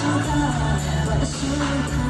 知道我是。